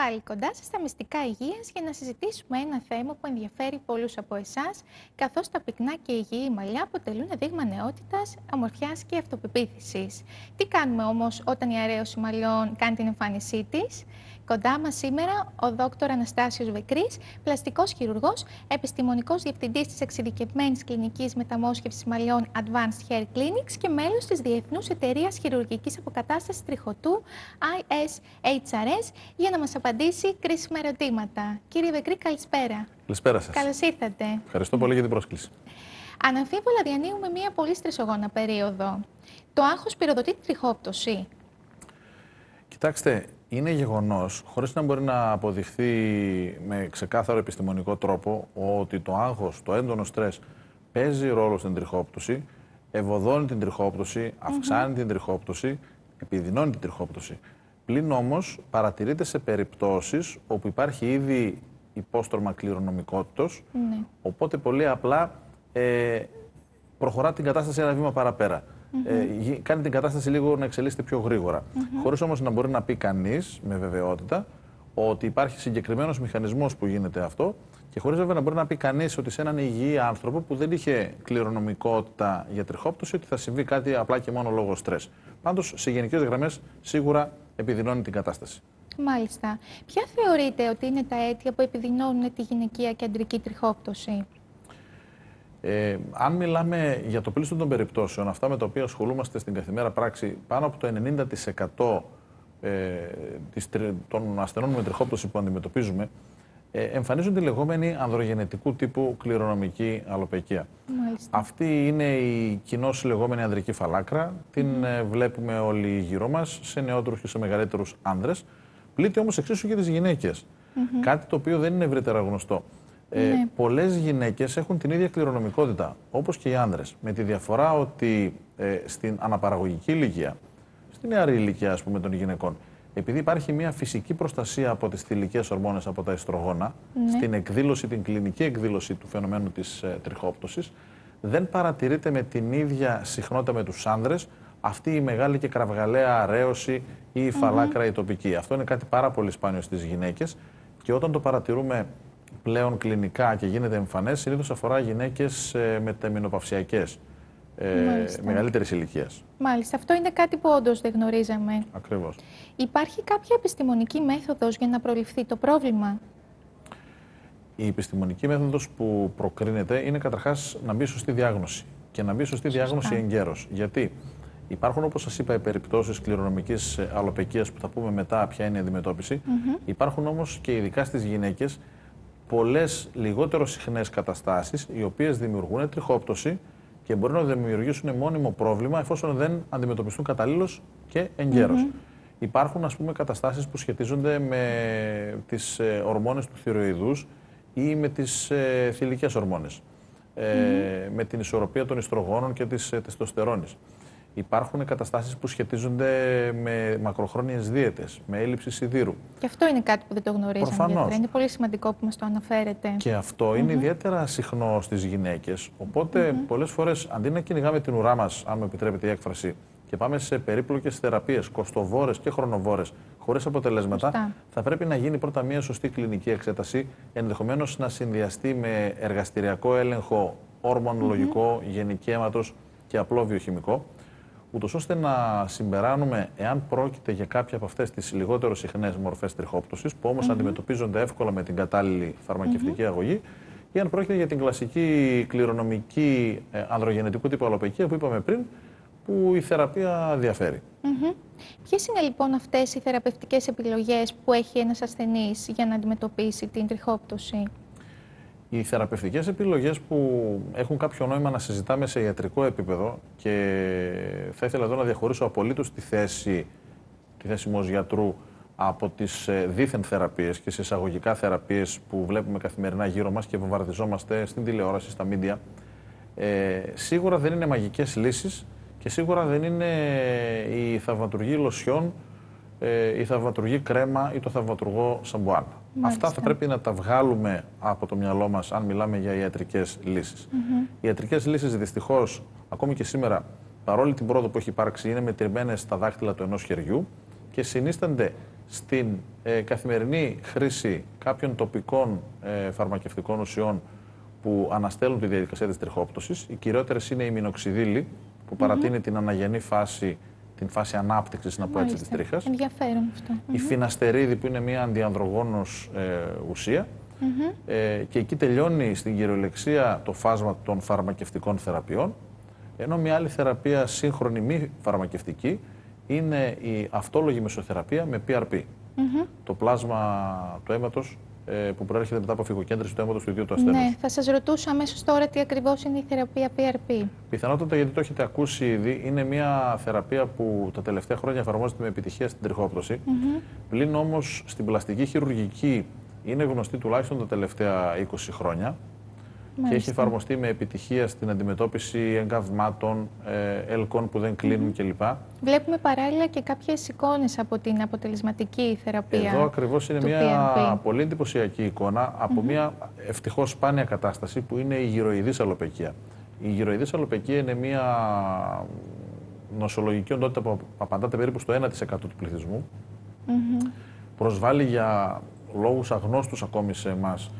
πάλι κοντά σας στα μυστικά υγείας για να συζητήσουμε ένα θέμα που ενδιαφέρει πολλούς από εσάς, καθώς τα πυκνά και υγιή μαλλιά αποτελούν δείγμα νεότητας, ομορφιάς και αυτοπεποίθησης. Τι κάνουμε όμως όταν η αρέωση μαλλιών κάνει την εμφάνισή της; Κοντά μας σήμερα ο Δόκτωρ Αναστάσιος Βεκρής, πλαστικός χειρουργός, επιστημονικός διευθυντής της εξειδικευμένης κλινικής μεταμόσχευσης μαλλιών Advanced Hair Clinics και μέλος της Διεθνούς Εταιρείας Χειρουργικής Αποκατάστασης Τριχωτού ISHRS για να μας απαντήσει κρίσιμα ερωτήματα. Κύριε Βεκρή, καλησπέρα. Καλησπέρα σας. Καλώς ήρθατε. Ευχαριστώ πολύ για την πρόσκληση. Αναμφίβολα διανύουμε μια πολύ στρεσογόνα περίοδο. Το άγχος πυροδοτεί τη τριχόπτωση. Κοιτάξτε, είναι γεγονός, χωρίς να μπορεί να αποδειχθεί με ξεκάθαρο επιστημονικό τρόπο, ότι το άγχος, το έντονο στρες παίζει ρόλο στην τριχόπτωση, ευωδώνει την τριχόπτωση, αυξάνει την τριχόπτωση, επιδεινώνει την τριχόπτωση. Πλην όμως παρατηρείται σε περιπτώσεις όπου υπάρχει ήδη υπόστρωμα κληρονομικότητος, ναι. οπότε πολύ απλά ε, προχωρά την κατάσταση ένα βήμα παραπέρα ε, κάνει την κατάσταση λίγο να εξελίσσεται πιο γρήγορα. Mm -hmm. Χωρίς όμως να μπορεί να πει κανείς με βεβαιότητα ότι υπάρχει συγκεκριμένος μηχανισμός που γίνεται αυτό και χωρίς βέβαια να μπορεί να πει κανείς ότι σε έναν υγιή άνθρωπο που δεν είχε κληρονομικότητα για τριχόπτωση ότι θα συμβεί κάτι απλά και μόνο λόγω στρες. Πάντως σε γενικές γραμμές σίγουρα επιδεινώνει την κατάσταση. Μάλιστα. Ποια θεωρείτε ότι είναι τα αίτια που επιδεινώνουν τη γυναικεία και αντρική τριχόπτωση; Ε, αν μιλάμε για το πλήστο των περιπτώσεων, αυτά με τα οποία ασχολούμαστε στην καθημερινή πράξη, πάνω από το 90% ε, των ασθενών με τριχόπτωση που αντιμετωπίζουμε, ε, εμφανίζουν τη λεγόμενη ανδρογενετικού τύπου κληρονομική αλοπαικία. Αυτή είναι η κοινώς λεγόμενη ανδρική φαλάκρα. Την ε, βλέπουμε όλοι γύρω μας, σε νεότερους και σε μεγαλύτερους άνδρες. Πλήττει όμως εξίσου και τις γυναίκες. Κάτι το οποίο δεν είναι ευρύτερα γνωστό. Ε, ναι. Πολλές γυναίκες έχουν την ίδια κληρονομικότητα όπως και οι άνδρες. Με τη διαφορά ότι ε, στην αναπαραγωγική ηλικία, στην νεαρή ηλικία ας πούμε, των γυναικών, επειδή υπάρχει μια φυσική προστασία από τις θηλυκές ορμόνες, από τα εστρογόνα, ναι. στην εκδήλωση, την κλινική εκδήλωση του φαινομένου της ε, τριχόπτωσης, δεν παρατηρείται με την ίδια συχνότητα με τους άνδρες αυτή η μεγάλη και κραυγαλαία αρέωση ή η φαλάκρα η τοπική. Αυτό είναι κάτι πάρα πολύ σπάνιο στις γυναίκες και όταν το παρατηρούμε πλέον κλινικά και γίνεται εμφανές, συνήθως αφορά γυναίκες ε, μεταμινοπαυσιακέ. Ε, μεγαλύτερης ηλικίας. Μάλιστα. Αυτό είναι κάτι που όντως δεν γνωρίζαμε. Ακριβώς. Υπάρχει κάποια επιστημονική μέθοδος για να προληφθεί το πρόβλημα; Η επιστημονική μέθοδος που προκρίνεται είναι καταρχάς να μπει σωστή διάγνωση. Και να μπει σωστή Σωστά. διάγνωση εγκαίρως. Γιατί υπάρχουν, όπως σας είπα, περιπτώσεις κληρονομικής ε, αλοπαικίας που θα πούμε μετά ποια είναι η αντιμετώπιση. Mm Υπάρχουν όμως και ειδικά στις γυναίκες πολλές λιγότερο συχνές καταστάσεις οι οποίες δημιουργούν τριχόπτωση και μπορεί να δημιουργήσουν μόνιμο πρόβλημα εφόσον δεν αντιμετωπιστούν καταλήλως και εγκαίρως. Υπάρχουν ας πούμε καταστάσεις που σχετίζονται με τις ε, ορμόνες του θηροειδούς ή με τις ε, θηλυκές ορμόνες, ε, με την ισορροπία των ιστρογόνων και της ε, τεστοστερόνης. Υπάρχουν καταστάσεις που σχετίζονται με μακροχρόνιες δίαιτες, με έλλειψη σιδήρου. Και αυτό είναι κάτι που δεν το γνωρίζαμε. Προφανώς. Είναι πολύ σημαντικό που μας το αναφέρετε. Και αυτό είναι ιδιαίτερα συχνό στις γυναίκες. Οπότε, mm -hmm. πολλές φορές αντί να κυνηγάμε την ουρά μας, αν μου επιτρέπετε η έκφραση, και πάμε σε περίπλοκες θεραπείες, κοστοβόρες και χρονοβόρες, χωρίς αποτελέσματα, θα πρέπει να γίνει πρώτα μια σωστή κλινική εξέταση, ενδεχομένως να συνδυαστεί με εργαστηριακό έλεγχο ορμονολογικό, mm -hmm. γενική αίματος και απλό βιοχημικό ούτως ώστε να συμπεράνουμε εάν πρόκειται για κάποια από αυτές τις λιγότερο συχνές μορφές τριχόπτωσης, που όμως αντιμετωπίζονται εύκολα με την κατάλληλη φαρμακευτική αγωγή, ή αν πρόκειται για την κλασική κληρονομική ε, ανδρογενετικού τύπου αλοπαικία που είπαμε πριν, που η θεραπεία διαφέρει. Mm Ποιες είναι λοιπόν αυτές οι θεραπευτικές επιλογές που έχει ένας ασθενής για να αντιμετωπίσει την τριχόπτωση; Οι θεραπευτικές επιλογές που έχουν κάποιο νόημα να συζητάμε σε ιατρικό επίπεδο και θα ήθελα εδώ να διαχωρίσω απολύτως τη θέση, τη θέση μου γιατρού από τις ε, δίθεν θεραπείες και σε εισαγωγικά θεραπείες που βλέπουμε καθημερινά γύρω μας και βομβαρδιζόμαστε στην τηλεόραση, στα μίντια. Ε, σίγουρα δεν είναι μαγικές λύσεις και σίγουρα δεν είναι η θαυματουργή λοσιών, ε, η θαυματουργή κρέμα ή το θαυματουργό σαμπουάν. Αυτά θα πρέπει να τα βγάλουμε από το μυαλό μας, αν μιλάμε για ιατρικές λύσεις. Mm Οι ιατρικές λύσεις, δυστυχώς, ακόμη και σήμερα, παρόλη την πρόοδο που έχει υπάρξει, είναι μετρημένες στα δάχτυλα του ενός χεριού και συνίστανται στην ε, καθημερινή χρήση κάποιων τοπικών ε, φαρμακευτικών ουσιών που αναστέλουν τη διαδικασία της τριχόπτωσης. Οι κυριότερες είναι η μινοξιδίλη που παρατείνει την αναγενή φάση, την φάση ανάπτυξης, να πω έτσι, της τρίχας. Ενδιαφέρον αυτό. Η φιναστερίδη που είναι μια αντιανδρογόνος ε, ουσία. Ε, και εκεί τελειώνει στην κυριολεξία το φάσμα των φαρμακευτικών θεραπείων. Ενώ μια άλλη θεραπεία σύγχρονη μη φαρμακευτική είναι η αυτόλογη μεσοθεραπεία με PRP. Το πλάσμα του αίματος ε, που προέρχεται μετά από φυγοκέντρηση του αίματος του ίδιου του ασθενούς. Ναι, θα σας ρωτούσα αμέσως τώρα τι ακριβώς είναι η θεραπεία PRP. Πιθανότατα γιατί το έχετε ακούσει ήδη, είναι μια θεραπεία που τα τελευταία χρόνια εφαρμόζεται με επιτυχία στην τριχόπτωση. Mm Πλην όμως στην πλαστική χειρουργική είναι γνωστή τουλάχιστον τα τελευταία 20 χρόνια και έχει εφαρμοστεί με επιτυχία στην αντιμετώπιση εγκαυμάτων, ε, ελκών που δεν κλείνουν mm κλπ. Βλέπουμε παράλληλα και κάποιες εικόνες από την αποτελεσματική θεραπεία Εδώ ακριβώς είναι μια πολύ εντυπωσιακή εικόνα από μια ευτυχώς σπάνια κατάσταση που είναι η γυροειδής αλοπεκία. Η γυροειδής αλοπεκία είναι μια νοσολογική οντότητα που απαντάται περίπου στο 1% του πληθυσμού. Προσβάλλει για λόγους αγνώστους ακόμη σε εμάς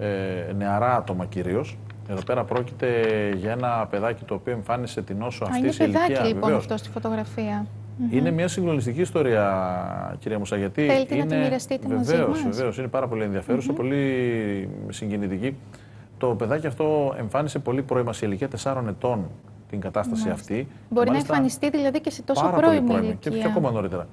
ε, νεαρά άτομα κυρίως. Εδώ πέρα πρόκειται για ένα παιδάκι το οποίο εμφάνισε την όσο αυτής η ηλικία. Είναι παιδάκι λοιπόν αυτό στη φωτογραφία. Είναι μια συγκλονιστική ιστορία, κυρία Μουσά, γιατί Θέλετε είναι... να τη μοιραστείτε βεβαίως, μαζί μας; Βεβαίως, είναι πάρα πολύ ενδιαφέρουσα, πολύ συγκινητική. Το παιδάκι αυτό εμφάνισε πολύ πρώιμα σε ηλικία 4 ετών την κατάσταση αυτή. Μπορεί να εμφανιστεί δηλαδή και σε τόσο πάρα πρώιμη πολύ ηλικία. Και, και ακόμα νωρίτερα.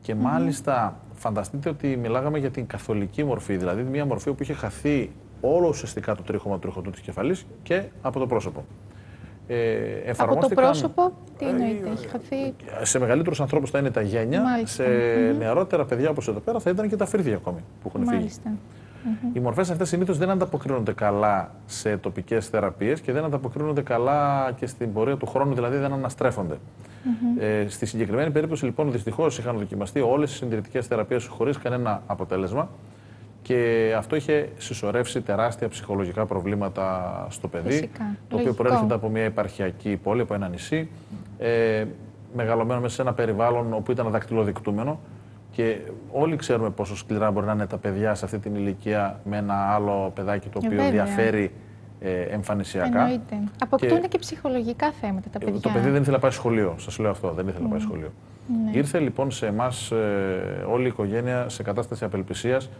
Και μάλιστα φανταστείτε ότι μιλάγαμε για την καθολική μορφή, δηλαδή μια μορφή που είχε χαθεί όλο ουσιαστικά το τρίχωμα του τριχωτού της κεφαλής και από το πρόσωπο. Ε, από το πρόσωπο, τι εννοείται, έχει χαθεί; Σε μεγαλύτερους ανθρώπους θα είναι τα γένια, σε mm νεαρότερα παιδιά όπως εδώ πέρα θα ήταν και τα φρύδια ακόμη που έχουν Μάλιστα. φύγει. Οι μορφές αυτές συνήθως δεν ανταποκρίνονται καλά σε τοπικές θεραπείες και δεν ανταποκρίνονται καλά και στην πορεία του χρόνου, δηλαδή δεν αναστρέφονται. Ε, στη συγκεκριμένη περίπτωση, λοιπόν, δυστυχώς είχαν δοκιμαστεί όλες οι συντηρητικές θεραπείες χωρίς κανένα αποτέλεσμα και αυτό είχε συσσωρεύσει τεράστια ψυχολογικά προβλήματα στο παιδί, Φυσικά. το οποίο προέρχεται από μια επαρχιακή πόλη, από ένα νησί, ε, μεγαλωμένο μέσα σε ένα περιβάλλον όπου ήταν δακτυλοδεικτούμενο και όλοι ξέρουμε πόσο σκληρά μπορεί να είναι τα παιδιά σε αυτή την ηλικία με ένα άλλο παιδάκι το οποίο ε, διαφέρει ε, εμφανισιακά. Εννοείται. Αποκτούν και... και ψυχολογικά θέματα τα παιδιά. Το παιδί δεν ήθελε να πάει σχολείο, σας λέω αυτό, δεν ήθελε να πάει Ναι. σχολείο. Ναι. Ήρθε λοιπόν σε εμάς ε, όλη η οικογένεια σε κατάσταση απελπισίας,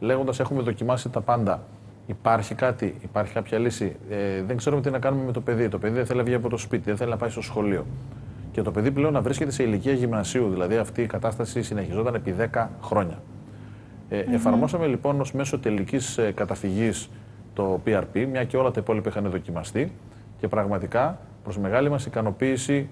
λέγοντας: Έχουμε δοκιμάσει τα πάντα. Υπάρχει κάτι, υπάρχει κάποια λύση. Ε, δεν ξέρουμε τι να κάνουμε με το παιδί. Το παιδί δεν θέλει να βγει από το σπίτι, δεν θέλει να πάει στο σχολείο. Και το παιδί πλέον να βρίσκεται σε ηλικία γυμνασίου. Δηλαδή αυτή η κατάσταση συνεχιζόταν επί 10 χρόνια. Ε, Εφαρμόσαμε λοιπόν ως μέσο τελικής ε, καταφυγής το PRP, μια και όλα τα υπόλοιπα είχαν δοκιμαστεί. Και πραγματικά προς μεγάλη μας ικανοποίηση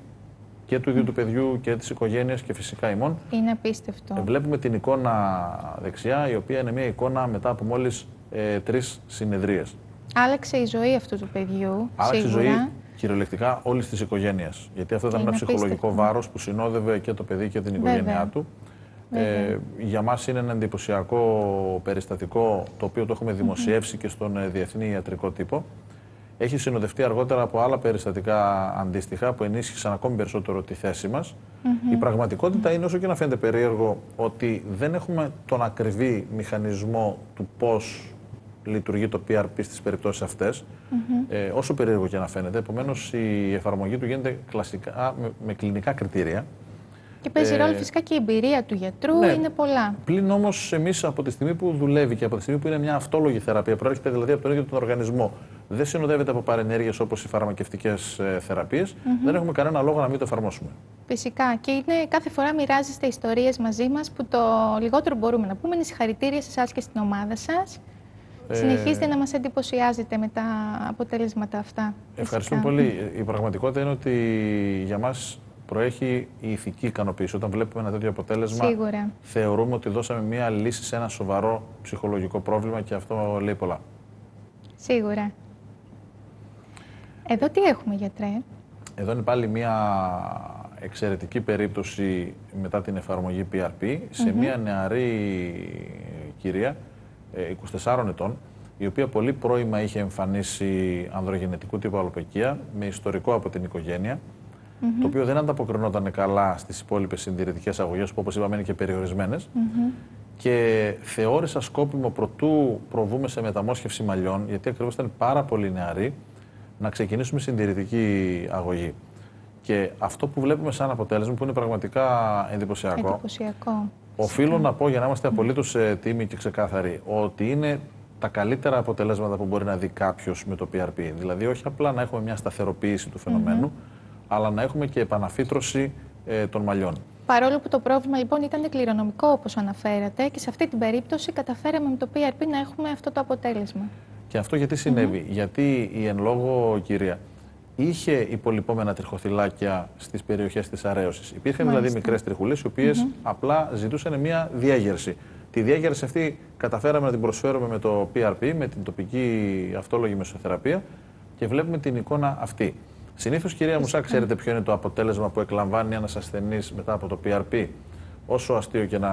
και του ίδιου του παιδιού και της οικογένειας και φυσικά ημών, Είναι απίστευτο. ε, βλέπουμε την εικόνα δεξιά, η οποία είναι μια εικόνα μετά από μόλις ε, τρεις συνεδρίες. Άλλαξε η ζωή αυτού του παιδιού, Άλλαξε η σίγουρα. ζωή κυριολεκτικά όλης της οικογένειας. Γιατί αυτό ήταν Είναι ένα ψυχολογικό απίστευτο. βάρος που συνόδευε και το παιδί και την οικογένειά Βέβαια. του. Ε, για μας είναι ένα εντυπωσιακό περιστατικό το οποίο το έχουμε δημοσιεύσει και στον ε, Διεθνή Ιατρικό Τύπο. Έχει συνοδευτεί αργότερα από άλλα περιστατικά αντίστοιχα που ενίσχυσαν ακόμη περισσότερο τη θέση μας. Η πραγματικότητα είναι όσο και να φαίνεται περίεργο ότι δεν έχουμε τον ακριβή μηχανισμό του πώς λειτουργεί το PRP στις περιπτώσεις αυτές, ε, όσο περίεργο και να φαίνεται. Επομένως η εφαρμογή του γίνεται κλασικά με, με κλινικά κριτήρια. Και παίζει Ε, ρόλο φυσικά και η εμπειρία του γιατρού, ναι. είναι πολλά. Πλην όμως, εμείς από τη στιγμή που δουλεύει και από τη στιγμή που είναι μια αυτόλογη θεραπεία, προέρχεται δηλαδή από τον ίδιο τον οργανισμό, δεν συνοδεύεται από παρενέργειες όπως οι φαρμακευτικές ε, θεραπείες, δεν έχουμε κανένα λόγο να μην το εφαρμόσουμε. Φυσικά. Και είναι κάθε φορά μοιράζεστε ιστορίες μαζί μας που το λιγότερο μπορούμε να πούμε είναι συγχαρητήρια σε εσάς και στην ομάδα σας. Ε, Συνεχίζετε να μας εντυπωσιάζετε με τα αποτελέσματα αυτά. Ευχαριστούμε φυσικά. πολύ. Η πραγματικότητα είναι ότι για μας προέχει η ηθική ικανοποίηση. Όταν βλέπουμε ένα τέτοιο αποτέλεσμα, Σίγουρα. θεωρούμε ότι δώσαμε μια λύση σε ένα σοβαρό ψυχολογικό πρόβλημα και αυτό λέει πολλά. Σίγουρα. Εδώ τι έχουμε, γιατρέ; Εδώ είναι πάλι μια εξαιρετική περίπτωση μετά την εφαρμογή PRP σε μια νεαρή κυρία ε, 24 ετών η οποία πολύ πρώιμα είχε εμφανίσει ανδρογενετικού τύπου αλοπεκία με ιστορικό από την οικογένεια το οποίο δεν ανταποκρινόταν καλά στις υπόλοιπες συντηρητικές αγωγές, που όπως είπαμε είναι και περιορισμένες. Και θεώρησα σκόπιμο προτού προβούμε σε μεταμόσχευση μαλλιών, γιατί ακριβώς ήταν πάρα πολύ νεαροί, να ξεκινήσουμε συντηρητική αγωγή. Και αυτό που βλέπουμε σαν αποτέλεσμα, που είναι πραγματικά εντυπωσιακό, Εντυπωσιακό. οφείλω να πω για να είμαστε απολύτως τίμοι και ξεκάθαροι, ότι είναι τα καλύτερα αποτελέσματα που μπορεί να δει κάποιος με το PRP. Δηλαδή, όχι απλά να έχουμε μια σταθεροποίηση του φαινομένου, αλλά να έχουμε και επαναφύτρωση ε, των μαλλιών. Παρόλο που το πρόβλημα λοιπόν ήταν κληρονομικό όπως αναφέρατε και σε αυτή την περίπτωση καταφέραμε με το PRP να έχουμε αυτό το αποτέλεσμα. Και αυτό γιατί συνέβη, γιατί η εν λόγω κυρία είχε υπολοιπόμενα τριχοθυλάκια στις περιοχές της αρέωσης. Υπήρχαν δηλαδή Μάλιστα. μικρές τριχουλές οι οποίες απλά ζητούσαν μια διέγερση. Τη διέγερση αυτή καταφέραμε να την προσφέρουμε με το PRP, με την τοπική αυτόλογη μεσοθεραπεία και βλέπουμε την εικόνα αυτή. Συνήθως, κυρία Μουσά, ξέρετε ποιο είναι το αποτέλεσμα που εκλαμβάνει ένας ασθενής μετά από το PRP. Όσο αστείο και να,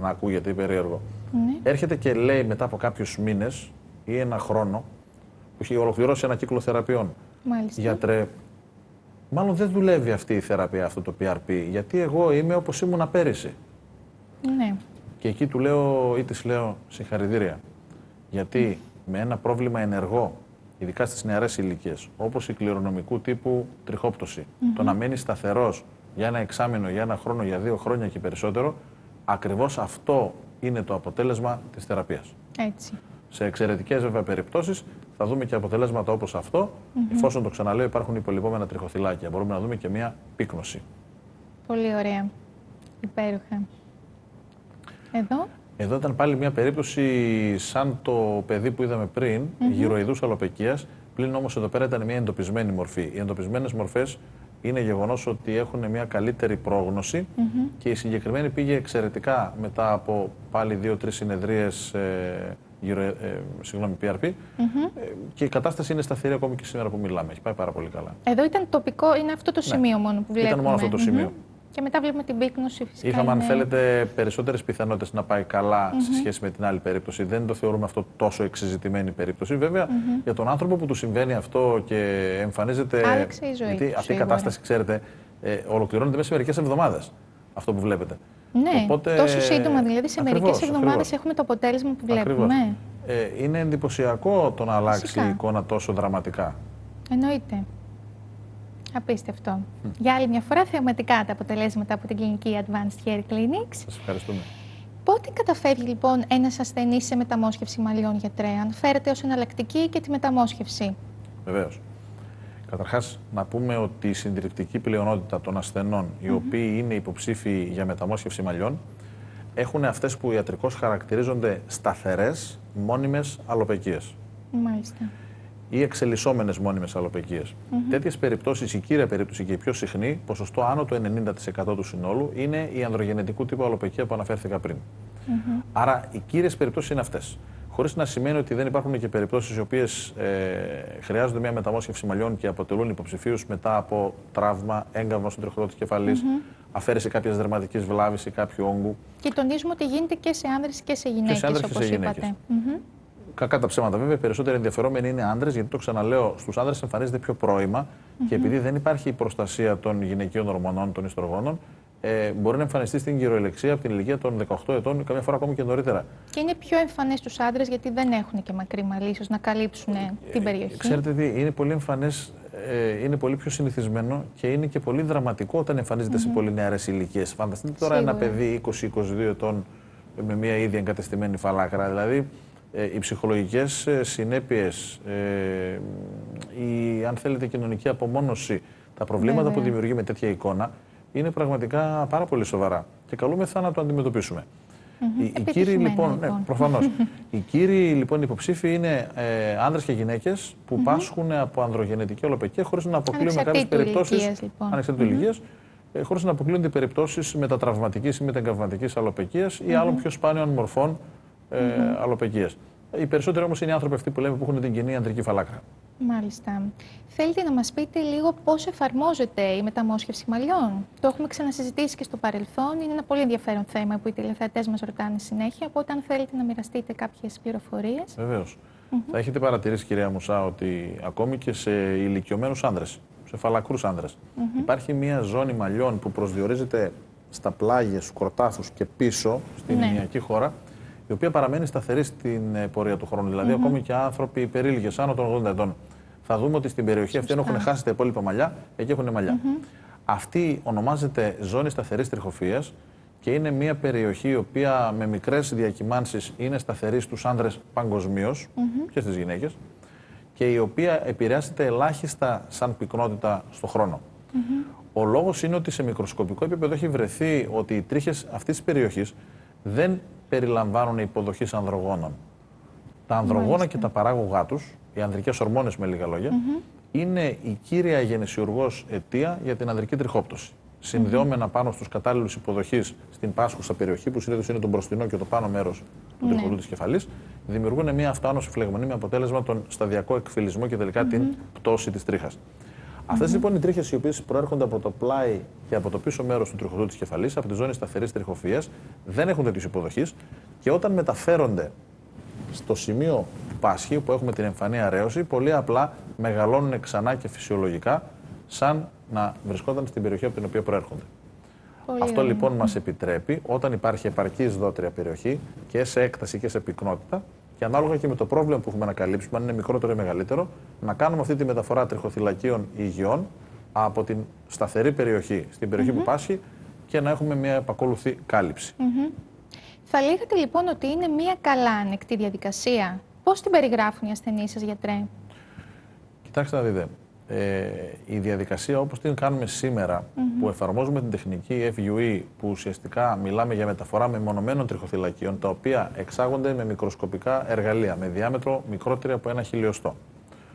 να ακούγεται ή περίεργο. Ναι. Έρχεται και λέει μετά από κάποιους μήνες ή ένα χρόνο που έχει ολοκληρώσει ένα κύκλο θεραπείων. Μάλιστα. Γιατρέ, μάλλον δεν δουλεύει αυτή η θεραπεία, αυτό το PRP, γιατί εγώ είμαι όπως ήμουνα πέρυσι. Ναι. Και εκεί του λέω ή της λέω συγχαρητήρια. Γιατί με ένα πρόβλημα ενεργό, ειδικά στις νεαρές ηλικίες, όπως η κληρονομικού τύπου τριχόπτωση, το να μένει σταθερός για ένα εξάμεινο, για ένα χρόνο, για δύο χρόνια και περισσότερο, ακριβώς αυτό είναι το αποτέλεσμα της θεραπείας. Έτσι. Σε εξαιρετικές βέβαια περιπτώσεις θα δούμε και αποτελέσματα όπως αυτό, εφόσον το ξαναλέω υπάρχουν υπολοιπόμενα τριχοθυλάκια. Μπορούμε να δούμε και μια πύκνωση. Πολύ ωραία. Υπέροχα. Εδώ. Εδώ ήταν πάλι μια περίπτωση σαν το παιδί που είδαμε πριν, mm-hmm. γυροειδούς αλοπαικίας. Πλην όμως εδώ πέρα ήταν μια εντοπισμένη μορφή. Οι εντοπισμένες μορφές είναι γεγονός ότι έχουν μια καλύτερη πρόγνωση και η συγκεκριμένη πήγε εξαιρετικά μετά από πάλι δύο-τρεις συνεδρίες ε, γύρω, ε, συγγνώμη, PRP. Ε, και η κατάσταση είναι σταθερή ακόμη και σήμερα που μιλάμε. Έχει πάει πάρα πολύ καλά. Εδώ ήταν τοπικό, είναι αυτό το σημείο μόνο που βλέπουμε. Ναι. Ήταν μόνο αυτό το σημείο. Μμμ. Και μετά βλέπουμε την πύκνωση φυσικά. Είχαμε, αν είναι- θέλετε, περισσότερες πιθανότητες να πάει καλά σε σχέση με την άλλη περίπτωση. Δεν το θεωρούμε αυτό τόσο εξεζητημένη περίπτωση. Βέβαια, για τον άνθρωπο που του συμβαίνει αυτό και εμφανίζεται. Άλλαξε η ζωή Γιατί του, αυτή η σίγουρα. κατάσταση, ξέρετε, ε, ολοκληρώνεται μέσα σε μερικές εβδομάδες. Αυτό που βλέπετε. Ναι, Οπότε- τόσο σύντομα. Δηλαδή σε μερικές Ακριβώς, εβδομάδες ακριβώς. έχουμε το αποτέλεσμα που Ακριβώς. βλέπουμε. Ε, είναι εντυπωσιακό το να αλλάξει Φυσικά. η εικόνα τόσο δραματικά; Εννοείται. Απίστευτο. Για άλλη μια φορά, θεαματικά τα αποτελέσματα από την κλινική Advanced Hair Clinics. Σας ευχαριστούμε. Πότε καταφεύγει λοιπόν ένας ασθενής σε μεταμόσχευση μαλλιών γιατρέ, αν φέρετε ως εναλλακτική και τη μεταμόσχευση; Βεβαίως. Καταρχάς, να πούμε ότι η συντριπτική πλειονότητα των ασθενών, οι οποίοι είναι υποψήφοι για μεταμόσχευση μαλλιών, έχουν αυτές που ιατρικώς χαρακτηρίζονται σταθερές, μόνιμες αλοπαικίες Μάλιστα. Ή εξελισσόμενες μόνιμες αλοπαικίε. Τέτοιες περιπτώσεις, η κύρια περίπτωση και η πιο συχνή, ποσοστό άνω του 90% του συνόλου, είναι η ανδρογενετικού τύπου αλοπαικία που αναφέρθηκα πριν. Άρα, οι κύριες περιπτώσεις είναι αυτές. Χωρίς να σημαίνει ότι δεν υπάρχουν και περιπτώσεις οι οποίες ε, χρειάζονται μια μεταμόσχευση μαλλιών και αποτελούν υποψηφίους μετά από τραύμα, έγκαυμα στον τριχωτό της κεφαλής, αφαίρεση κάποιας δερματικής βλάβης ή κάποιου όγκου. Και τονίζουμε ότι γίνεται και σε άνδρες και σε γυναίκες, άνδρες και όπως σε είπατε. γυναίκες. Μμμ. Κακά τα ψέματα, βέβαια, οι περισσότεροι ενδιαφερόμενοι είναι άντρες, γιατί το ξαναλέω, στους άντρες εμφανίζεται πιο πρώιμα και επειδή δεν υπάρχει η προστασία των γυναικείων ορμονών, των ιστρογόνων, ε, μπορεί να εμφανιστεί στην κυριολεξία από την ηλικία των 18 ετών, καμιά φορά ακόμη και νωρίτερα. Και είναι πιο εμφανές στους άντρες γιατί δεν έχουν και μακρύ μαλλί, ίσως να καλύψουν ε, την περιοχή. Ξέρετε τι, είναι πολύ εμφανές, ε, είναι πολύ πιο συνηθισμένο και είναι και πολύ δραματικό όταν εμφανίζεται σε πολύ νεαρές ηλικίες. Φανταστείτε τώρα ένα Σίγουρα. παιδί 20-22 ετών με μια ήδη εγκατεστημένη φαλάκρα. Δηλαδή, ε, οι ψυχολογικές ε, συνέπειες, ε, η, αν θέλετε, κοινωνική απομόνωση, τα προβλήματα Βέβαια. που δημιουργεί με τέτοια εικόνα, είναι πραγματικά πάρα πολύ σοβαρά και καλούμεθα να το αντιμετωπίσουμε. Οι, οι κύριοι Επιτυχημένα, λοιπόν, λοιπόν. ναι, προφανώς. οι κύριοι λοιπόν υποψήφοι είναι ε, άνδρες και γυναίκες που πάσχουν από ανδρογενετική ολοπαικία χωρίς να αποκλείουμε κάποιες Ανεξαρτήτου περιπτώσεις ηλικίας, λοιπόν. ανεξαρτήτου ηλικίας, ε, χωρίς να αποκλείονται οι περιπτώσεις μετατραυματικής ή μετεγκαυματικής αλοπαικίας ή άλλων πιο σπάνιων μορφών ε, αλοπαικίας. Οι περισσότεροι όμως είναι οι άνθρωποι αυτοί που λέμε που έχουν την κοινή ανδρική φαλάκρα. Μάλιστα. Θέλετε να μας πείτε λίγο πώς εφαρμόζεται η μεταμόσχευση μαλλιών; Το έχουμε ξανασυζητήσει και στο παρελθόν. Είναι ένα πολύ ενδιαφέρον θέμα που οι τηλεθεατές μας ρωτάνε συνέχεια. Οπότε αν θέλετε να μοιραστείτε κάποιες πληροφορίες. Βεβαίως. Θα έχετε παρατηρήσει, κυρία Μουσά, ότι ακόμη και σε ηλικιωμένους άνδρες, σε φαλακρούς άνδρες. Υπάρχει μια ζώνη μαλλιών που προσδιορίζεται στα πλάγια, στου κροτάφου και πίσω στην Ναι. ναι. χώρα, η οποία παραμένει σταθερή στην ε, πορεία του χρόνου. Δηλαδή, ακόμη και άνθρωποι υπερήλικε άνω των 80 ετών. Θα δούμε ότι στην περιοχή αυτή, ενώ έχουν χάσει τα υπόλοιπα μαλλιά, εκεί έχουν μαλλιά. Αυτή ονομάζεται ζώνη σταθερής τριχοφίας και είναι μια περιοχή η οποία με μικρές διακυμάνσεις είναι σταθερή στους άνδρες παγκοσμίως και στις γυναίκες και η οποία επηρεάζεται ελάχιστα σαν πυκνότητα στο χρόνο. Ο λόγος είναι ότι σε μικροσκοπικό επίπεδο έχει βρεθεί ότι οι τρίχες αυτής της περιοχής δεν περιλαμβάνουν υποδοχή ανδρογόνων. Τα ανδρογόνα και τα παράγωγά τους, οι ανδρικές ορμόνες με λίγα λόγια, είναι η κύρια γενεσιουργός αιτία για την ανδρική τριχόπτωση. Συνδεόμενα πάνω στους κατάλληλους υποδοχή στην πάσχουσα περιοχή, που συνήθως είναι το μπροστινό και το πάνω μέρος του Ναι. τριχωτού της κεφαλής, δημιουργούν μια αυτοάνωση φλεγμονή με αποτέλεσμα τον σταδιακό εκφυλισμό και τελικά την πτώση της τρίχας. Αυτές λοιπόν οι τρίχες οι οποίες προέρχονται από το πλάι και από το πίσω μέρος του τριχωτού της κεφαλής, από τη ζώνη σταθερής τριχοφία, δεν έχουν τέτοιους υποδοχή και όταν μεταφέρονται στο σημείο του Πάσχη που έχουμε την εμφανή αρέωση, πολύ απλά μεγαλώνουν ξανά και φυσιολογικά, σαν να βρισκόταν στην περιοχή από την οποία προέρχονται. Πολύ Αυτό ωραία. λοιπόν μας επιτρέπει όταν υπάρχει επαρκής δότρια περιοχή και σε έκταση και σε πυκνότητα και ανάλογα και με το πρόβλημα που έχουμε να καλύψουμε, αν είναι μικρότερο ή μεγαλύτερο, να κάνουμε αυτή τη μεταφορά τριχοθυλακίων υγιών από την σταθερή περιοχή στην περιοχή που πάσχει και να έχουμε μια επακόλουθη κάλυψη. Θα λέγατε λοιπόν ότι είναι μια καλά ανεκτή διαδικασία. Πώς την περιγράφουν οι ασθενείς σας, γιατρέ; Κοιτάξτε να δείτε. Ε, η διαδικασία όπως την κάνουμε σήμερα, που εφαρμόζουμε την τεχνική FUE, που ουσιαστικά μιλάμε για μεταφορά μεμονωμένων τριχοθυλακίων, τα οποία εξάγονται με μικροσκοπικά εργαλεία, με διάμετρο μικρότερη από ένα χιλιοστό.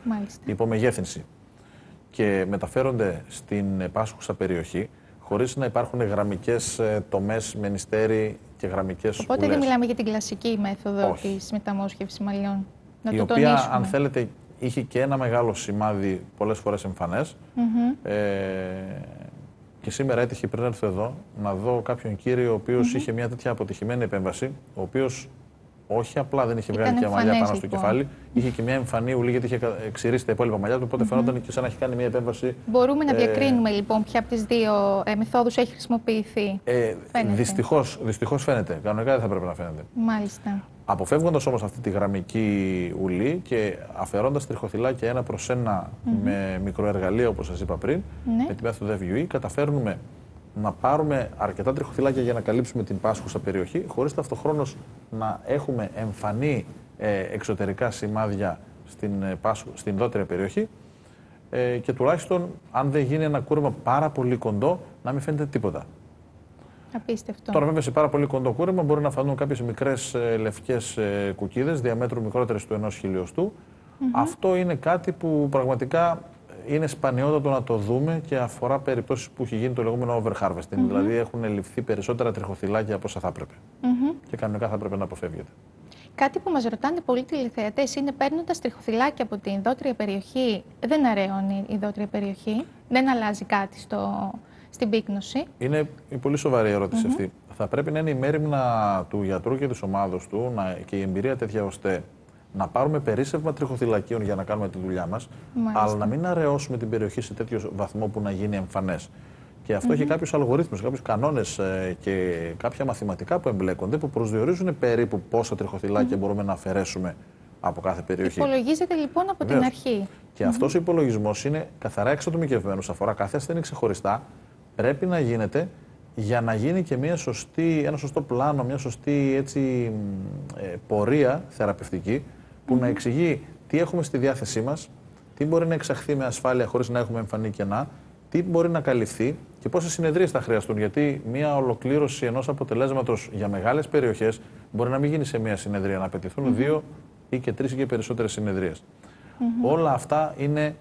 Μάλιστα. Υπομεγέθυνση. Και μεταφέρονται στην πάσχουσα περιοχή, χωρίς να υπάρχουν γραμμικές ε, τομές με νηστέρι και γραμμικές Οπότε δεν ουλές. μιλάμε για την κλασική μέθοδο Όχι. της μεταμόσχευσης μαλλιών. Να η το οποία, τονίσουμε. αν θέλετε, είχε και ένα μεγάλο σημάδι πολλές φορές εμφανές. Μμμ. Ε, και σήμερα έτυχε πριν έρθω εδώ να δω κάποιον κύριο ο οποίος είχε μια τέτοια αποτυχημένη επέμβαση, ο οποίος όχι απλά δεν είχε Ήταν βγάλει και μαλλιά εμφανές, πάνω στο λοιπόν. κεφάλι, είχε και μια εμφανή ουλή γιατί είχε κα- ξηρίσει τα υπόλοιπα μαλλιά του, οπότε φαινόταν και σαν να έχει κάνει μια επέμβαση. Μπορούμε να Ε, διακρίνουμε λοιπόν ποια από τις δύο ε, μεθόδους έχει χρησιμοποιηθεί. Ε, Φαίνεται. δυστυχώς, δυστυχώς φαίνεται. Κανονικά δεν θα πρέπει να φαίνεται. Μάλιστα. Αποφεύγοντας όμως αυτή τη γραμμική ουλή και αφαιρώντας τριχοθυλάκια ένα προς ένα με μικροεργαλεία όπως σας είπα πριν, Ναι. με τη μέθοδο FUE, καταφέρνουμε να πάρουμε αρκετά τριχοθυλάκια για να καλύψουμε την πάσχουσα περιοχή, χωρίς ταυτοχρόνως να έχουμε εμφανή ε, εξωτερικά σημάδια στην, ε, πάσχου- στην δότερη περιοχή. Ε, και τουλάχιστον, αν δεν γίνει ένα κούρεμα πάρα πολύ κοντό, να μην φαίνεται τίποτα. Απίστευτο. Τώρα, βέβαια, σε πάρα πολύ κοντό κούρεμα μπορεί να φανούν κάποιες μικρές ε, λευκές ε, κουκίδες διαμέτρου μικρότερες του ενός χιλιοστού. Αυτό είναι κάτι που πραγματικά είναι σπανιότατο να το δούμε και αφορά περιπτώσεις που έχει γίνει το λεγόμενο overharvesting. Δηλαδή, έχουν ληφθεί περισσότερα τριχοθυλάκια από όσα θα έπρεπε. Μμμ. Και κανονικά θα έπρεπε να αποφεύγεται. Κάτι που μας ρωτάνε πολλοί τηλεθεατές είναι παίρνοντας τριχοθυλάκια από την δότρια περιοχή, δεν αραιώνει η δότρια περιοχή, δεν αλλάζει κάτι στο, στην πύκνωση. Είναι η πολύ σοβαρή ερώτηση αυτή. Θα πρέπει να είναι η μέρημνα του γιατρού και της ομάδα του να, και η εμπειρία τέτοια ώστε να πάρουμε περίσσευμα τριχοθυλακίων για να κάνουμε τη δουλειά μας, Μάλιστα. αλλά να μην αραιώσουμε την περιοχή σε τέτοιο βαθμό που να γίνει εμφανές. Και αυτό έχει κάποιους αλγορίθμους, κάποιους κανόνες και κάποια μαθηματικά που εμπλέκονται που προσδιορίζουν περίπου πόσα τριχοθυλάκια μπορούμε να αφαιρέσουμε από κάθε περιοχή. Υπολογίζεται λοιπόν από την Βεβαίως. αρχή. Και αυτός ο υπολογισμός είναι καθαρά εξατομικευμένος, αφορά κάθε ασθενή ξεχωριστά. Πρέπει να γίνεται για να γίνει και μια σωστή, ένα σωστό πλάνο, μια σωστή έτσι, μ, ε, πορεία θεραπευτική που να εξηγεί τι έχουμε στη διάθεσή μας, τι μπορεί να εξαχθεί με ασφάλεια χωρίς να έχουμε εμφανή κενά, τι μπορεί να καλυφθεί και πόσες συνεδρίες θα χρειαστούν. Γιατί μια ολοκλήρωση ενός αποτελέσματος για μεγάλες περιοχές μπορεί να μην γίνει σε μια συνεδρία, να απαιτηθούν δύο ή και τρεις ή και περισσότερες συνεδρίες. Όλα αυτά είναι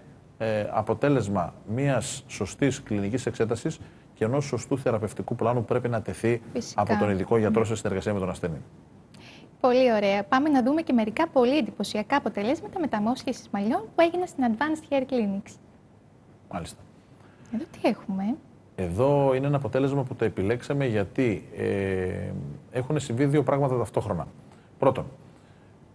ε, αποτέλεσμα μιας σωστής κλινικής εξέτασης και ενός σωστού θεραπευτικού πλάνου που πρέπει να τεθεί Φυσικά. από τον ειδικό γιατρό σε συνεργασία με τον ασθενή. Πολύ ωραία. Πάμε να δούμε και μερικά πολύ εντυπωσιακά αποτελέσματα μεταμόσχεσης μαλλιών που έγιναν στην Advanced Hair Clinics. Μάλιστα. Εδώ τι έχουμε; Εδώ είναι ένα αποτέλεσμα που το επιλέξαμε γιατί ε, έχουν συμβεί δύο πράγματα ταυτόχρονα. Πρώτον,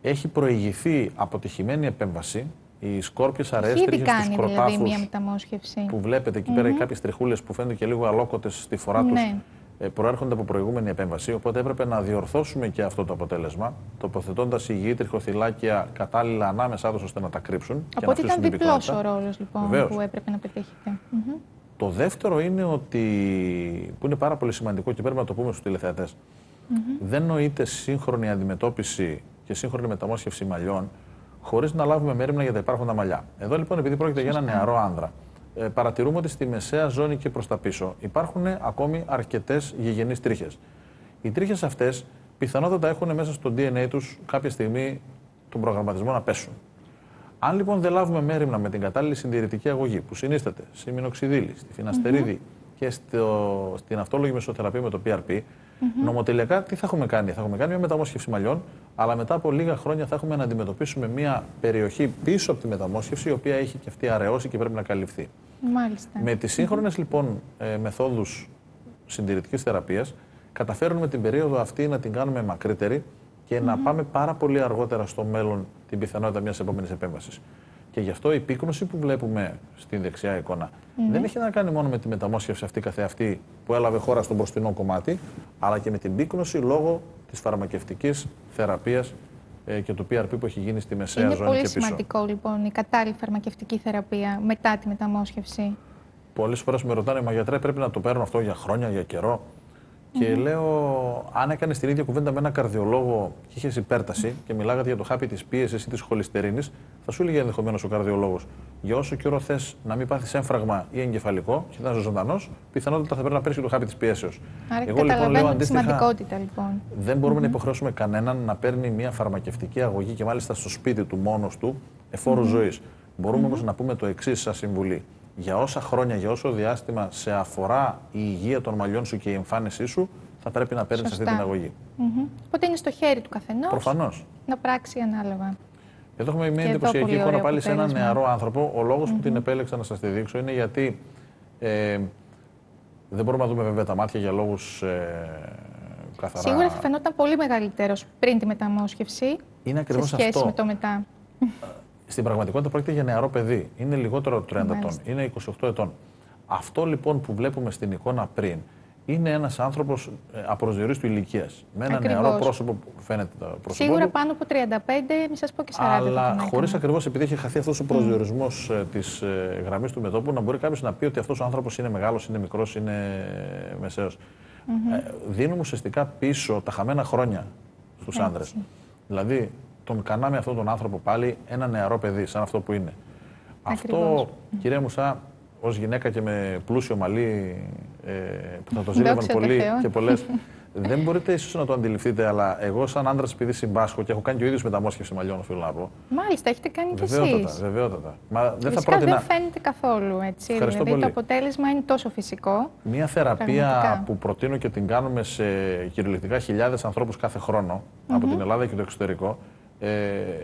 έχει προηγηθεί αποτυχημένη επέμβαση Οι σκόρπιες αρέσει Έχει ήδη τρίχε κάνει στου δηλαδή κροτάφου μια μεταμόσχευση. που βλέπετε εκεί πέρα, κάποιε τριχούλε που φαίνονται και λίγο αλόκοτες στη φορά τους, Ναι. προέρχονται από προηγούμενη επέμβαση. Οπότε έπρεπε να διορθώσουμε και αυτό το αποτέλεσμα, τοποθετώντας υγιή τριχοθυλάκια κατάλληλα ανάμεσά τους ώστε να τα κρύψουν. και να Οπότε ήταν αφήσουν την διπλός πυκνότητα. ο ρόλος λοιπόν Βεβαίως. που έπρεπε να πετύχετε. Μμμ. Το δεύτερο είναι ότι, που είναι πάρα πολύ σημαντικό και πρέπει να το πούμε στους τηλεθεατες δεν νοείται σύγχρονη αντιμετώπιση και σύγχρονη μεταμόσχευση μαλλιών χωρίς να λάβουμε μέρημνα για τα υπάρχοντα μαλλιά. Εδώ λοιπόν, επειδή πρόκειται για ένα νεαρό άνδρα, ε, παρατηρούμε ότι στη μεσαία ζώνη και προς τα πίσω υπάρχουν ακόμη αρκετές γηγενείς τρίχες. Οι τρίχες αυτές πιθανότατα έχουν μέσα στο DNA τους κάποια στιγμή τον προγραμματισμό να πέσουν. Αν λοιπόν δεν λάβουμε μέρημνα με την κατάλληλη συντηρητική αγωγή που συνίσταται στη μινοξιδίλη, στη φιναστερίδη και στο, στην αυτόλογη μεσοθεραπεία με το PRP, νομοτελειακά τι θα έχουμε κάνει; Θα έχουμε κάνει μια μεταμόσχευση μαλλιών, αλλά μετά από λίγα χρόνια θα έχουμε να αντιμετωπίσουμε μια περιοχή πίσω από τη μεταμόσχευση, η οποία έχει και αυτή αραιώσει και πρέπει να καλυφθεί. Μάλιστα. Με τις σύγχρονες λοιπόν ε, μεθόδους συντηρητικής θεραπείας καταφέρνουμε την περίοδο αυτή να την κάνουμε μακρύτερη και να πάμε πάρα πολύ αργότερα στο μέλλον την πιθανότητα μιας επόμενης επέμβασης. Και γι' αυτό η πύκνωση που βλέπουμε στην δεξιά εικόνα δεν έχει να κάνει μόνο με τη μεταμόσχευση αυτή καθεαυτή που έλαβε χώρα στο μπροστινό κομμάτι, αλλά και με την πύκνωση λόγω της φαρμακευτικής θεραπείας ε, και του PRP που έχει γίνει στη μεσαία Είναι ζώνη πολύ και πίσω. σημαντικό λοιπόν η κατάλληλη φαρμακευτική θεραπεία μετά τη μεταμόσχευση. Πολλές φορές με ρωτάνε, Μα γιατρέ, πρέπει να το παίρνω αυτό για χρόνια, για καιρό; Και λέω, αν έκανε την ίδια κουβέντα με έναν καρδιολόγο και είχες υπέρταση και μιλάγατε για το χάπι της πίεσης ή της χολυστερίνης, θα σου έλεγε ενδεχομένως ο καρδιολόγος, για όσο καιρό θες να μην πάθεις έμφραγμα ή εγκεφαλικό και να είσαι ζωντανός, πιθανότατα θα πρέπει να παίρνεις και το χάπι της πιέσεω. Άρα Εγώ λοιπόν λέω καταλαβαίνω τη αντίστοιχα, σημαντικότητα λοιπόν. δεν μπορούμε να υποχρεώσουμε κανέναν να παίρνει μια φαρμακευτική αγωγή και μάλιστα στο σπίτι του μόνος του εφόρου ζωής. Μπορούμε όμως να πούμε το εξής σαν συμβουλή. Για όσα χρόνια, για όσο διάστημα σε αφορά η υγεία των μαλλιών σου και η εμφάνισή σου, θα πρέπει να παίρνεις αυτή Σωστά. την αγωγή. Μμμ. Οπότε είναι στο χέρι του καθενός Προφανώς. να πράξει ανάλογα. Εδώ έχουμε μια Και εδώ εντυπωσιακή πολύ εικόνα ωραίο πάλι σε έναν αποτέλεσμα. νεαρό άνθρωπο. Ο λόγος που την επέλεξα να σας τη δείξω είναι γιατί ε, δεν μπορούμε να δούμε βέβαια τα μάτια για λόγους ε, καθαρά. Σίγουρα θα φαινόταν πολύ μεγαλύτερος πριν τη μεταμόσχευση Είναι σε ακριβώ σχέση αυτό. με το μετά. Στην πραγματικότητα πρόκειται για νεαρό παιδί. Είναι λιγότερο από 30 ετών. Μάλιστα. Είναι 28 ετών. Αυτό λοιπόν που βλέπουμε στην εικόνα πριν είναι ένας άνθρωπος απροσδιορίστου ηλικίας. Με ένα Ακριβώς. νεαρό πρόσωπο που φαίνεται το πρόσωπό Σίγουρα του, πάνω από 35, μην σας πω και 40. αλλά θα τον χωρίς έκανα. ακριβώς επειδή έχει χαθεί αυτός ο προσδιορισμός ε, της ε, γραμμής του μετώπου, να μπορεί κάποιος να πει ότι αυτός ο άνθρωπος είναι μεγάλος, είναι μικρός, είναι μεσαίος. Ε, δίνουμε ουσιαστικά πίσω τα χαμένα χρόνια στους Έτσι. άντρε. Δηλαδή, τον κανάμε αυτόν τον άνθρωπο πάλι ένα νεαρό παιδί, σαν αυτό που είναι. Ακριβώς. Αυτό, κυρία Μουσά, ως γυναίκα και με πλούσιο μαλλί, ε, που θα το ζήλευαν Δόξα τω πολύ Θεώ. και πολλές. δεν μπορείτε ίσως να το αντιληφθείτε, αλλά εγώ, σαν άντρας, επειδή συμπάσχω και έχω κάνει και ο ίδιος μεταμόσχευση μαλλιών, οφείλω να πω. Μάλιστα, έχετε κάνει και Βεβαιότατα, εσείς. βεβαιότατα. Μα δεν θα Φυσικά πρότεινα. δεν φαίνεται καθόλου έτσι. Ευχαριστώ δηλαδή πολύ. το αποτέλεσμα είναι τόσο φυσικό. Μια θεραπεία Πραγματικά. που προτείνω και την κάνουμε σε κυριολεκτικά χιλιάδες ανθρώπους κάθε χρόνο από την Ελλάδα και το εξωτερικό. Ε,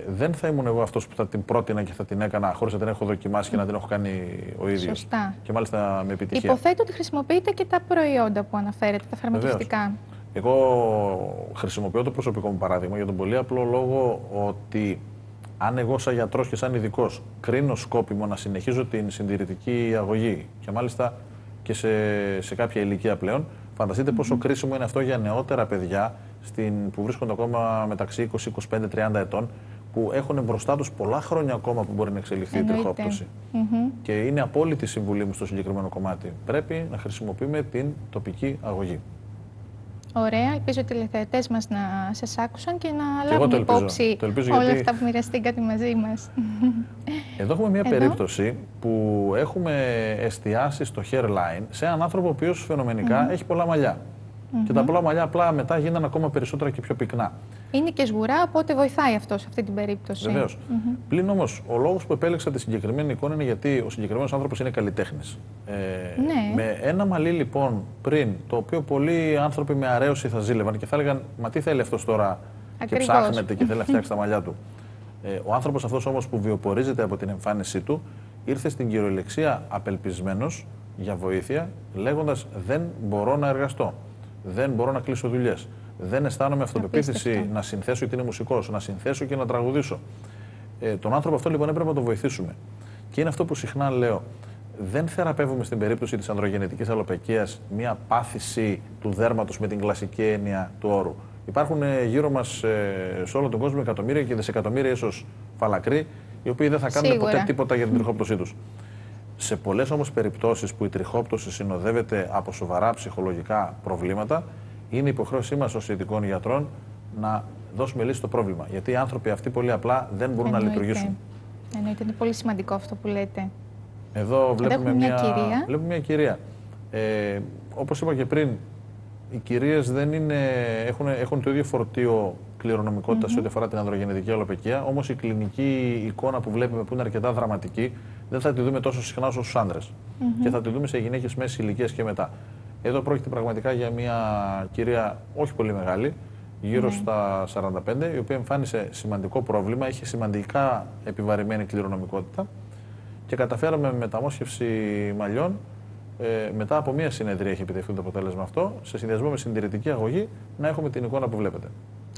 δεν θα ήμουν εγώ αυτός που θα την πρότεινα και θα την έκανα χωρίς να την έχω δοκιμάσει και να την έχω κάνει ο ίδιος. Σωστά. Και μάλιστα με επιτυχία. Υποθέτω ότι χρησιμοποιείτε και τα προϊόντα που αναφέρετε, τα φαρμακευτικά. Εγώ χρησιμοποιώ το προσωπικό μου παράδειγμα για τον πολύ απλό λόγο ότι αν εγώ σαν γιατρός και σαν ειδικός κρίνω σκόπιμο να συνεχίζω την συντηρητική αγωγή και μάλιστα και σε, σε κάποια ηλικία πλέον, φανταστείτε πόσο κρίσιμο είναι αυτό για νεότερα παιδιά στην, που βρίσκονται ακόμα μεταξύ 20, 25, 30 ετών που έχουν μπροστά τους πολλά χρόνια ακόμα που μπορεί να εξελιχθεί η Εννοείται. τριχόπτωση. Μμμ. Και είναι απόλυτη συμβουλή μου στο συγκεκριμένο κομμάτι. Πρέπει να χρησιμοποιούμε την τοπική αγωγή. Ωραία. Ελπίζω οι τηλεθεατές μας να σας άκουσαν και να εγώ λάβουν το ελπίζω. υπόψη Το ελπίζω όλα γιατί- αυτά που μοιραστήκατε μαζί μας. Εδώ έχουμε μια Εδώ. περίπτωση που έχουμε εστιάσει στο hairline σε έναν άνθρωπο ο οποίος φαινομενικά έχει πολλά μαλλιά. Και τα πολλά μαλλιά απλά μετά γίνανε ακόμα περισσότερα και πιο πυκνά. Είναι και σγουρά, οπότε βοηθάει αυτός σε αυτή την περίπτωση. Βεβαίως. Πλην όμως, ο λόγος που επέλεξα τη συγκεκριμένη εικόνα είναι γιατί ο συγκεκριμένος άνθρωπος είναι καλλιτέχνης. Ε, Ναι. Με ένα μαλλί λοιπόν πριν, το οποίο πολλοί άνθρωποι με αρέωση θα ζήλευαν και θα έλεγαν Μα τι θέλει αυτός τώρα και Ακριβώς. ψάχνεται και θέλει να φτιάξει τα μαλλιά του. Ε, ο άνθρωπος αυτός όμως που βιοπορίζεται από την εμφάνισή του ήρθε στην κυριολεξία απελπισμένος για βοήθεια, λέγοντας Δεν μπορώ να εργαστώ. Δεν μπορώ να κλείσω δουλειές. Δεν αισθάνομαι αυτοπεποίθηση Απίστευτο. να συνθέσω γιατί είναι μουσικός, να συνθέσω και να τραγουδήσω. Ε, τον άνθρωπο αυτό λοιπόν έπρεπε να τον βοηθήσουμε. Και είναι αυτό που συχνά λέω. Δεν θεραπεύουμε στην περίπτωση της ανδρογεννητική αλλοπαικίας μια πάθηση του δέρματος με την κλασική έννοια του όρου. Υπάρχουν ε, γύρω μας ε, σε όλο τον κόσμο εκατομμύρια και δισεκατομμύρια ίσως φαλακροί, οι οποίοι δεν θα κάνουν Σίγουρα. ποτέ τίποτα για την τριχόπτωσή τους. Σε πολλές όμως περιπτώσεις που η τριχόπτωση συνοδεύεται από σοβαρά ψυχολογικά προβλήματα, είναι υποχρέωσή μας ως ειδικών γιατρών να δώσουμε λύση στο πρόβλημα. Γιατί οι άνθρωποι αυτοί πολύ απλά δεν μπορούν να Εννοείται. λειτουργήσουν. Εννοείται, είναι πολύ σημαντικό αυτό που λέτε. Εδώ βλέπουμε έχουμε μια κυρία. Βλέπουμε μια κυρία. Ε, όπως είπα και πριν, οι κυρίες δεν είναι, έχουν, έχουν το ίδιο φορτίο κληρονομικότητας σε ό,τι αφορά την ανδρογεννητική αλλοπαικία. Όμως η κλινική εικόνα που βλέπουμε που είναι αρκετά δραματική δεν θα τη δούμε τόσο συχνά όσο στους άντρες. Και θα τη δούμε σε γυναίκες μέσης ηλικίας και μετά. Εδώ πρόκειται πραγματικά για μια κυρία όχι πολύ μεγάλη, γύρω στα 45, η οποία εμφάνισε σημαντικό πρόβλημα, είχε σημαντικά επιβαρημένη κληρονομικότητα και καταφέραμε με μεταμόσχευση μαλλιών, ε, μετά από μία συνεδρία έχει επιτευχθεί το αποτέλεσμα αυτό, σε συνδυασμό με συντηρητική αγωγή, να έχουμε την εικόνα που βλέπετε.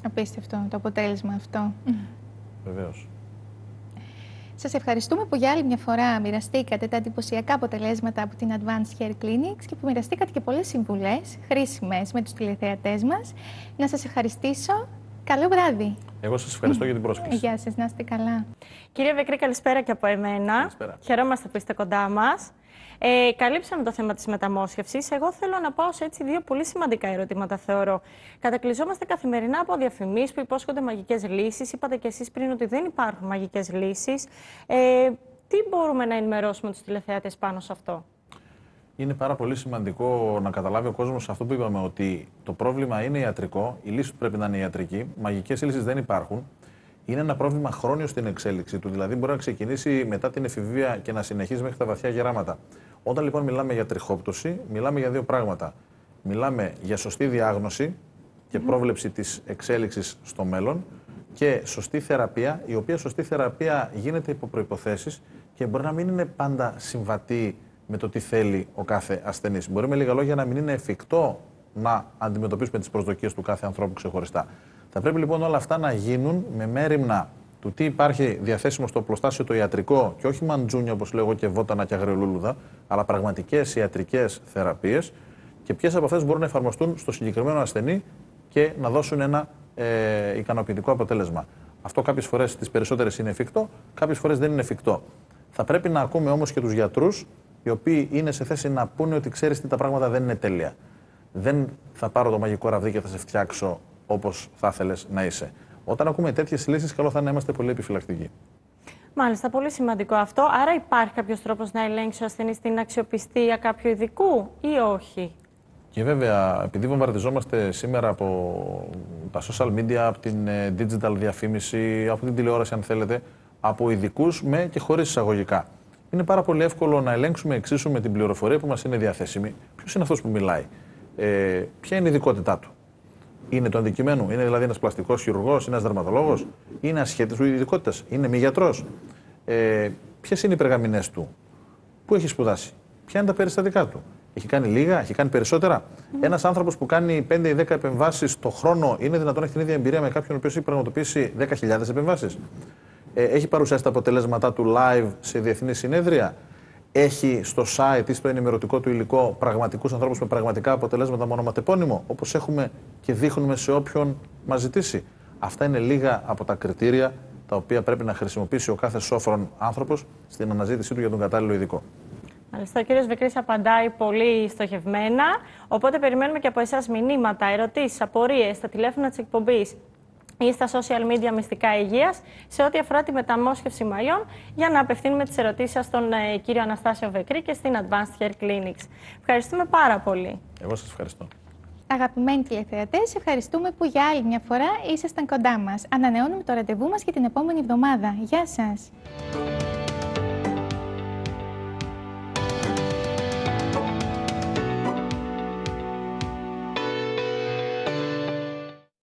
Απίστευτο το αποτέλεσμα αυτό. Βεβαίως. Σας ευχαριστούμε που για άλλη μια φορά μοιραστήκατε τα εντυπωσιακά αποτελέσματα από την Advanced Hair Clinics και που μοιραστήκατε και πολλές συμβουλές χρήσιμες με τους τηλεθεατές μας. Να σας ευχαριστήσω. Καλό βράδυ. Εγώ σας ευχαριστώ για την πρόσκληση. Γεια σας, να είστε καλά. Κύριε Βεκρή, καλησπέρα και από εμένα. Καλησπέρα. Χαιρόμαστε που είστε κοντά μας. Ε, καλύψαμε το θέμα της μεταμόσχευσης. Εγώ θέλω να πάω σε έτσι δύο πολύ σημαντικά ερωτήματα, θεωρώ. Κατακλυζόμαστε καθημερινά από διαφημίσεις που υπόσχονται μαγικές λύσεις. Είπατε κι εσείς πριν ότι δεν υπάρχουν μαγικές λύσεις. Ε, τι μπορούμε να ενημερώσουμε τους τηλεθεάτες πάνω σε αυτό; Είναι πάρα πολύ σημαντικό να καταλάβει ο κόσμος αυτό που είπαμε, ότι το πρόβλημα είναι ιατρικό, η λύση του πρέπει να είναι ιατρική. Μαγικές λύσεις δεν υπάρχουν. Είναι ένα πρόβλημα χρόνιο στην εξέλιξη του. Δηλαδή, μπορεί να ξεκινήσει μετά την εφηβεία και να συνεχίζει μέχρι τα βαθιά γεράματα. Όταν λοιπόν μιλάμε για τριχόπτωση, μιλάμε για δύο πράγματα. Μιλάμε για σωστή διάγνωση και πρόβλεψη της εξέλιξης στο μέλλον και σωστή θεραπεία, η οποία σωστή θεραπεία γίνεται υπό προϋποθέσεις και μπορεί να μην είναι πάντα συμβατή με το τι θέλει ο κάθε ασθενής. Μπορεί με λίγα λόγια να μην είναι εφικτό να αντιμετωπίσουμε τις προσδοκίες του κάθε ανθρώπου ξεχωριστά. Θα πρέπει λοιπόν όλα αυτά να γίνουν με μέρημνα του τι υπάρχει διαθέσιμο στο οπλοστάσιο το ιατρικό και όχι μαντζούνια όπως λέω εγώ και βότανα και αγριολούλουδα, αλλά πραγματικές ιατρικές θεραπείες και ποιες από αυτές μπορούν να εφαρμοστούν στο συγκεκριμένο ασθενή και να δώσουν ένα ε, ικανοποιητικό αποτέλεσμα. Αυτό κάποιες φορές τις περισσότερες είναι εφικτό, κάποιες φορές δεν είναι εφικτό. Θα πρέπει να ακούμε όμως και τους γιατρούς, οι οποίοι είναι σε θέση να πούνε ότι ξέρεις τι τα πράγματα δεν είναι τέλεια. Δεν θα πάρω το μαγικό ραβδί και θα σε φτιάξω όπως θα ήθελε να είσαι. Όταν ακούμε τέτοιες λύσεις, καλό θα είναι να είμαστε πολύ επιφυλακτικοί. Μάλιστα, πολύ σημαντικό αυτό. Άρα, υπάρχει κάποιος τρόπος να ελέγξει ο ασθενής την αξιοπιστία κάποιου ειδικού ή όχι; Και βέβαια, επειδή βομβαρδιζόμαστε σήμερα από τα social media, από την ε, digital διαφήμιση, από την τηλεόραση αν θέλετε, από ειδικούς με και χωρίς εισαγωγικά. Είναι πάρα πολύ εύκολο να ελέγξουμε εξίσου με την πληροφορία που μας είναι διαθέσιμη. Ποιος είναι αυτός που μιλάει, ε, ποια είναι η ειδικότητά του; Είναι το αντικειμένο, είναι δηλαδή ένας πλαστικός χειρουργός, ένας δερματολόγος, είναι ασχέτης του ειδικότητα, είναι μη γιατρός. Ε, Ποιες είναι οι περγαμηνές του, Πού έχει σπουδάσει, Ποια είναι τα περιστατικά του; Έχει κάνει λίγα, έχει κάνει περισσότερα; Ένας άνθρωπος που κάνει 5 ή 10 επεμβάσεις το χρόνο είναι δυνατόν να έχει την ίδια εμπειρία με κάποιον ο οποίος έχει πραγματοποιήσει 10.000 επεμβάσεις; Ε, έχει παρουσιάσει τα αποτελέσματά του live σε διεθνή συνέδρια; Έχει στο site ή στο ενημερωτικό του υλικό πραγματικούς ανθρώπους με πραγματικά αποτελέσματα μονοματεπώνυμο, όπως έχουμε και δείχνουμε σε όποιον μας ζητήσει. Αυτά είναι λίγα από τα κριτήρια τα οποία πρέπει να χρησιμοποιήσει ο κάθε σόφρον άνθρωπος στην αναζήτησή του για τον κατάλληλο ειδικό. Μάλιστα, ο κύριος Βεκρή απαντάει πολύ στοχευμένα. Οπότε περιμένουμε και από εσάς μηνύματα, ερωτήσεις, απορίες στα τηλέφωνα της εκπομπής ή στα social media μυστικά υγείας σε ό,τι αφορά τη μεταμόσχευση μαλλιών για να απευθύνουμε τις ερωτήσεις σας στον ε, κύριο Αναστάσιο Βεκρή και στην Advanced Hair Clinics. Ευχαριστούμε πάρα πολύ. Εγώ σας ευχαριστώ. Αγαπημένοι τηλεθεατές, ευχαριστούμε που για άλλη μια φορά ήσασταν κοντά μας. Ανανεώνουμε το ραντεβού μας για την επόμενη εβδομάδα. Γεια σας!